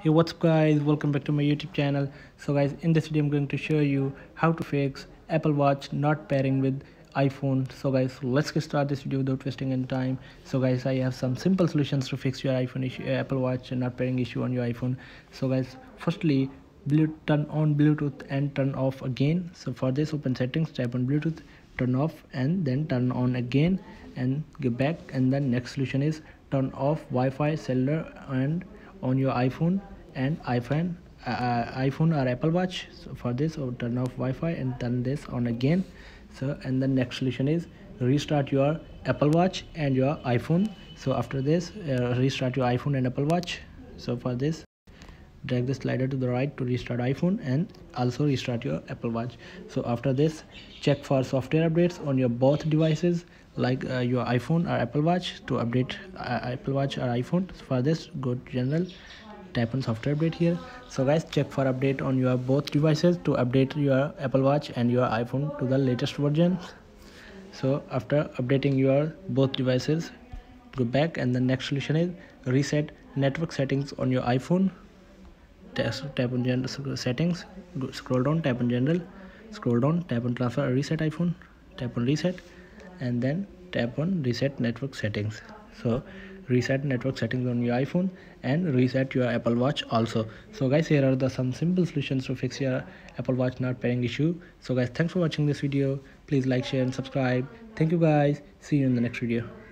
hey what's up guys? Welcome back to my youtube channel. So guys in this video i'm going to show you how to fix apple watch not pairing with iphone. So guys let's get started this video without wasting any time. So guys i have some simple solutions to fix your iphone issue uh, apple watch not pairing issue on your iphone. So guys firstly turn on bluetooth and turn off again. So for this open settings tap on bluetooth turn off and then turn on again and get back. And then next solution is turn off wi-fi cellular and on your iphone and iphone uh, iphone or apple watch. So for this or turn off wi-fi and turn this on again. So and the next solution is restart your apple watch and your iphone. So after this uh, restart your iphone and apple watch. So for this drag the slider to the right to restart iphone and also restart your apple watch. So after this check for software updates on your both devices like uh, your iphone or apple watch to update uh, apple watch or iphone. For this go to general tap on software update here. So guys check for update on your both devices to update your apple watch and your iphone to the latest version. So after updating your both devices go back and the next solution is reset network settings on your iphone. Tap on general settings go, scroll down tap on general scroll down tap on transfer reset iphone tap on reset and then tap on reset network settings. So reset network settings on your iphone and reset your apple watch also. So guys here are the some simple solutions to fix your apple watch not pairing issue. So guys thanks for watching this video. Please like share and subscribe. Thank you guys. See you in the next video